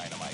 Dynamite.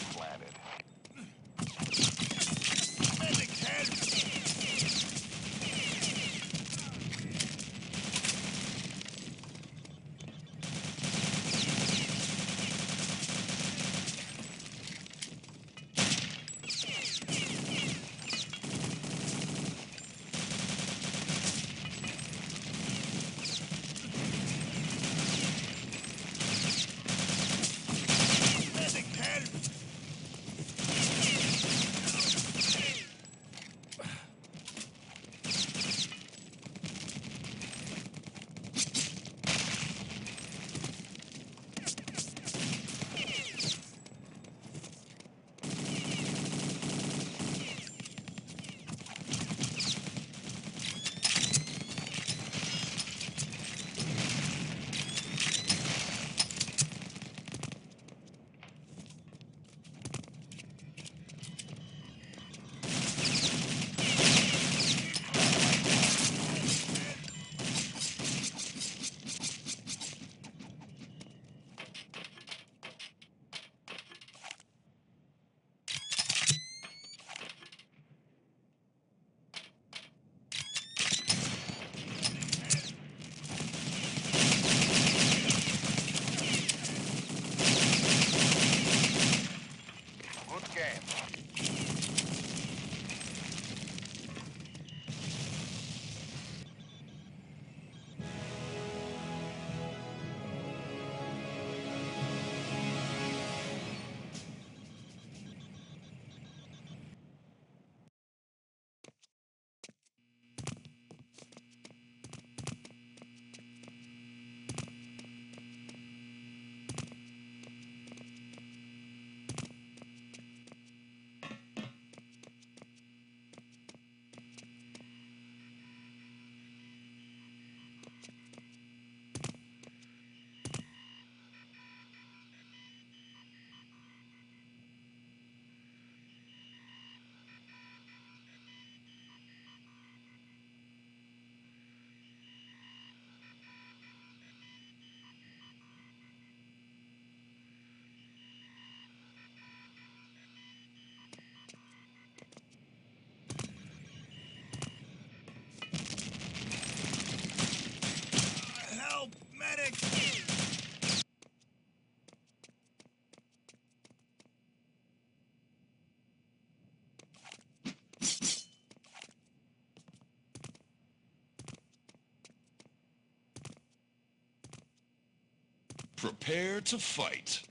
medic! Prepare to fight.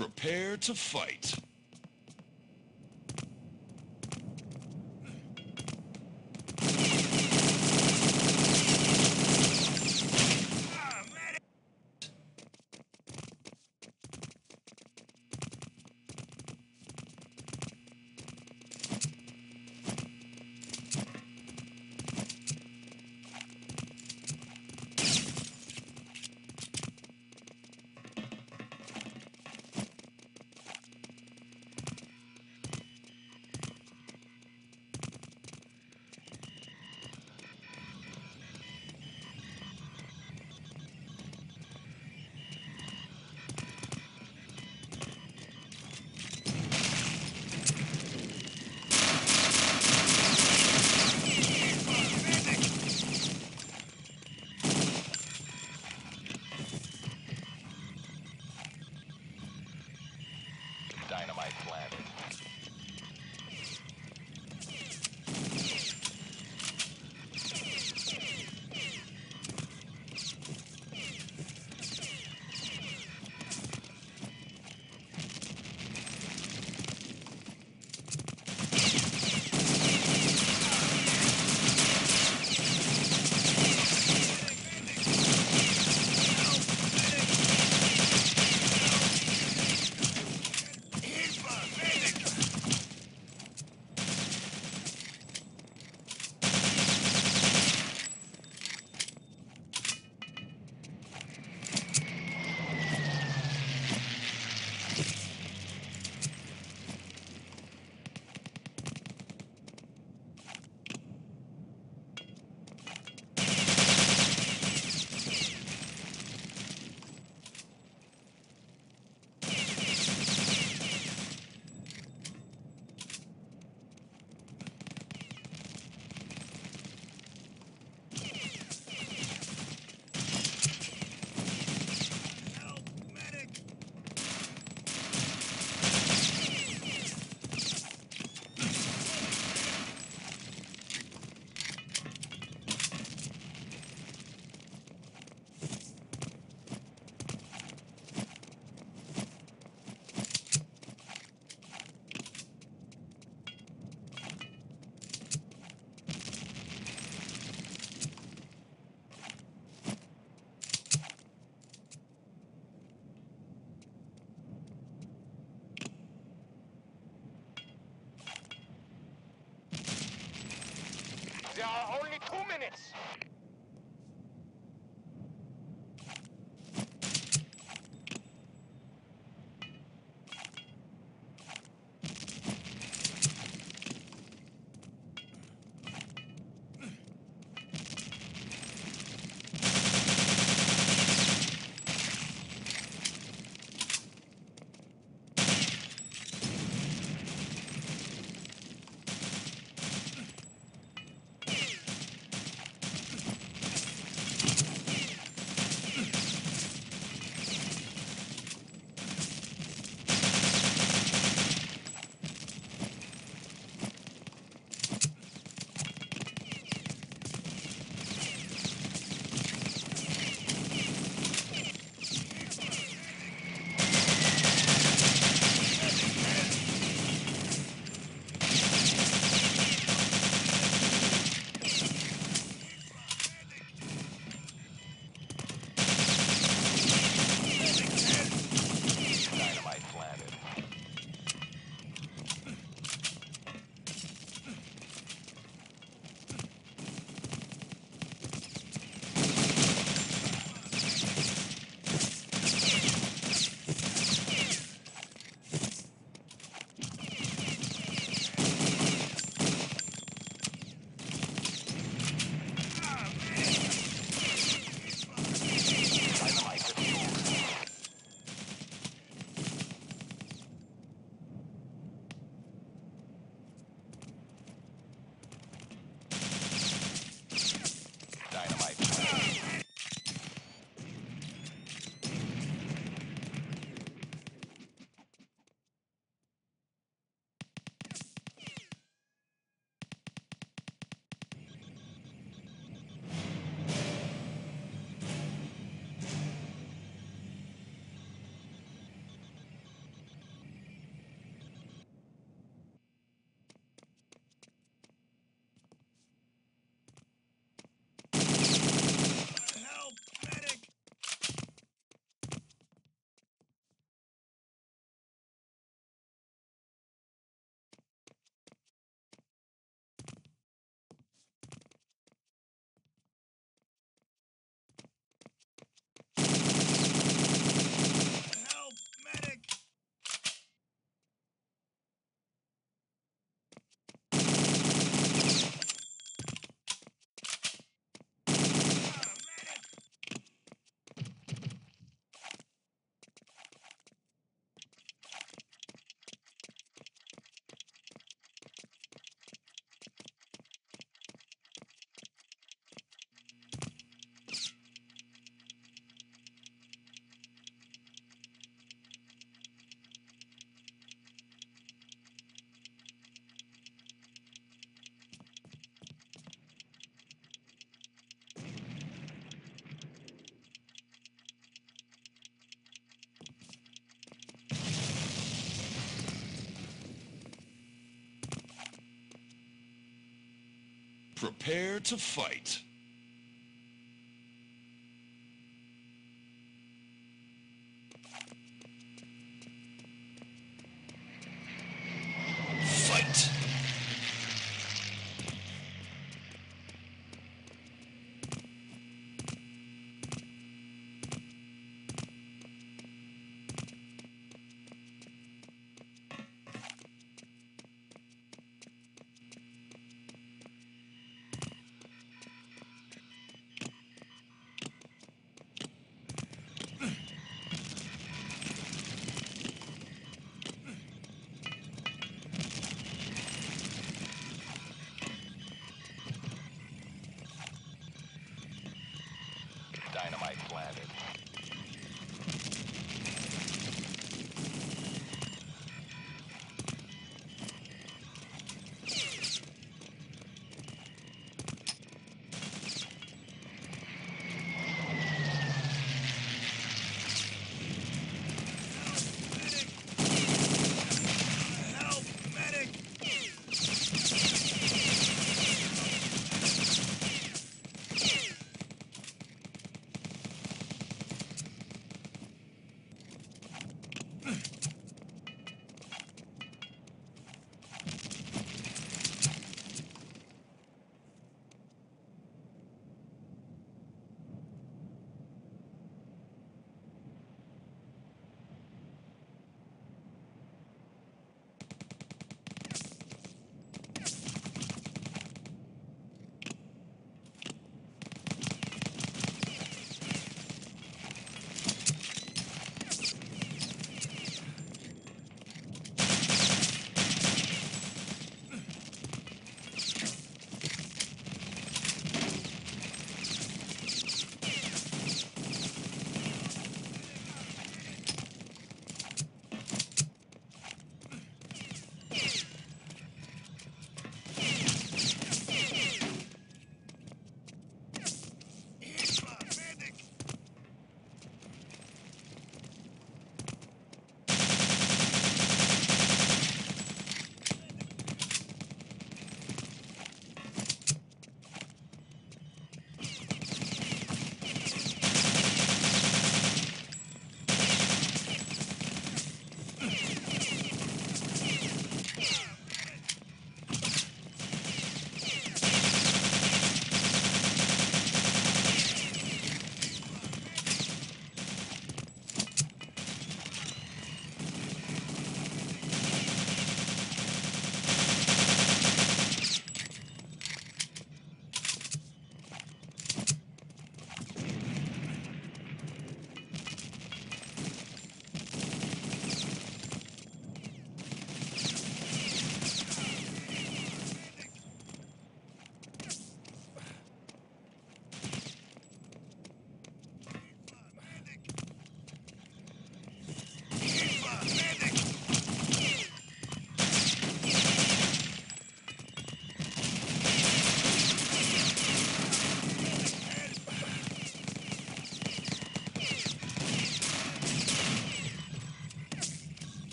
Prepare to fight. Two minutes. Prepare to fight.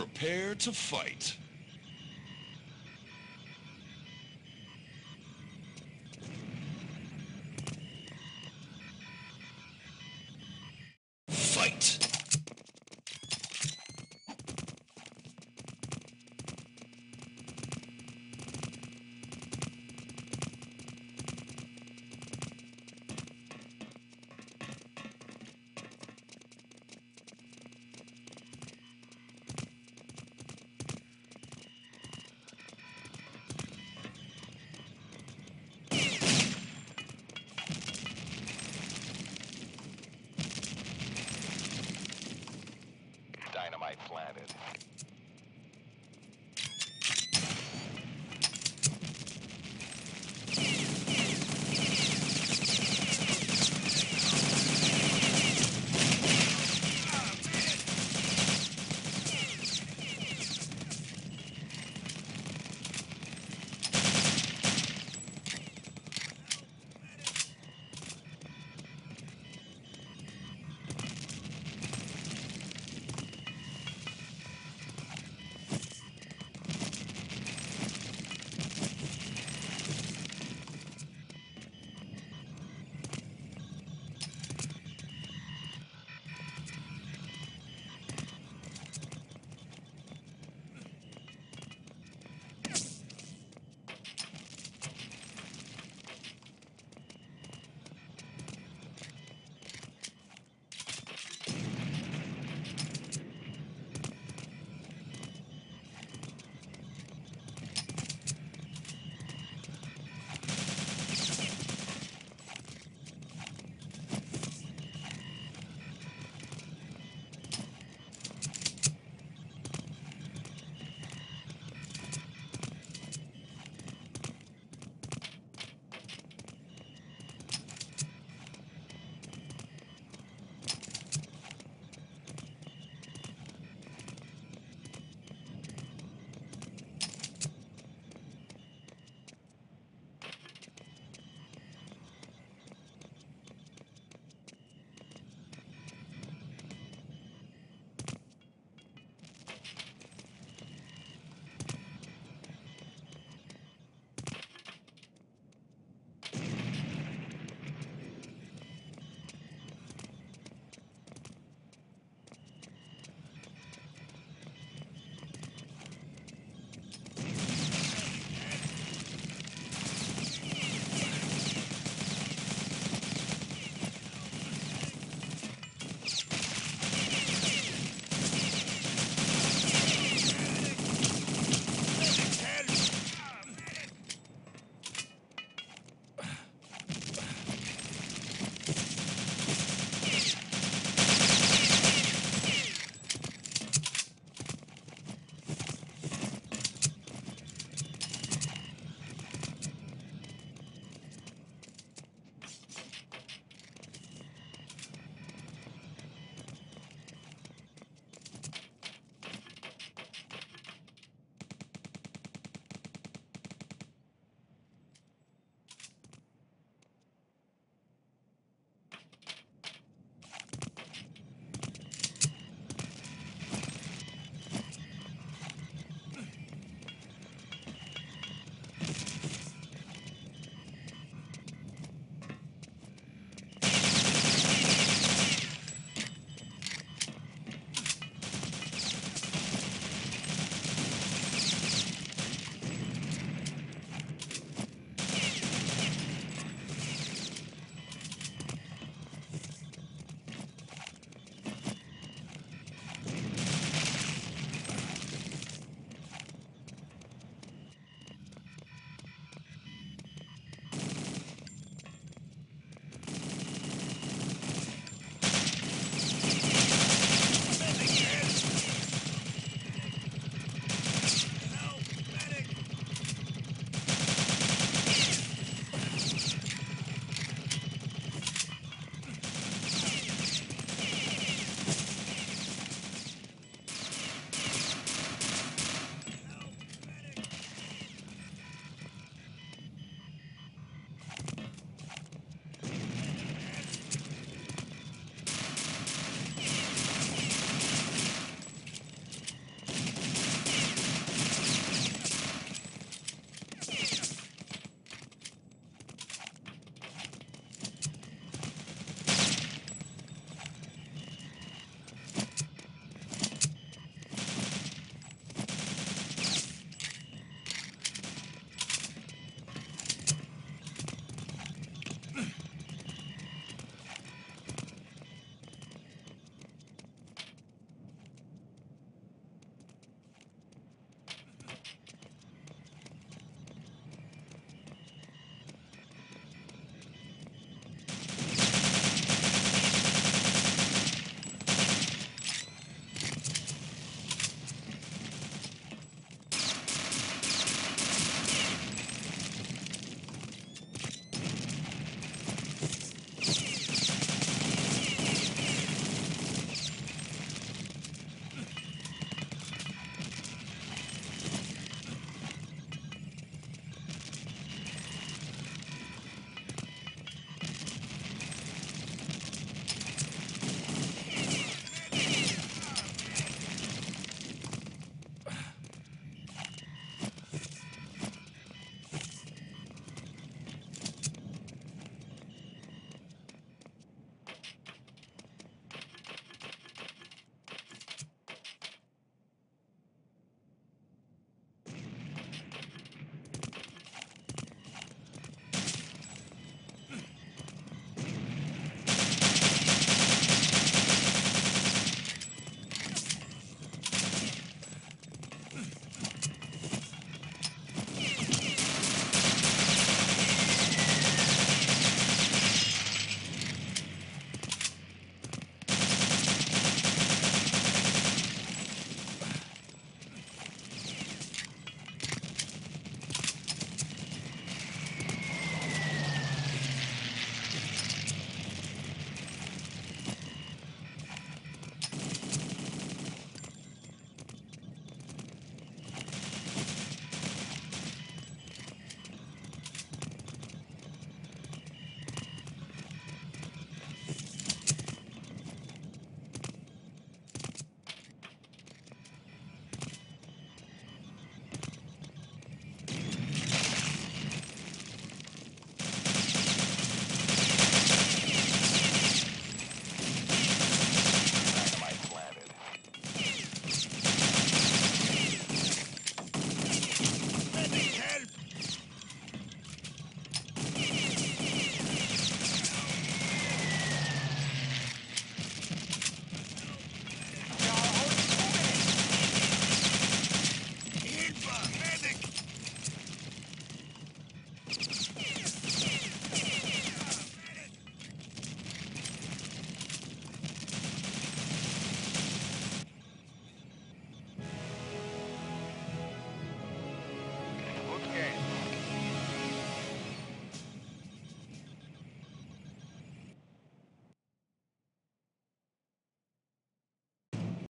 Prepare to fight.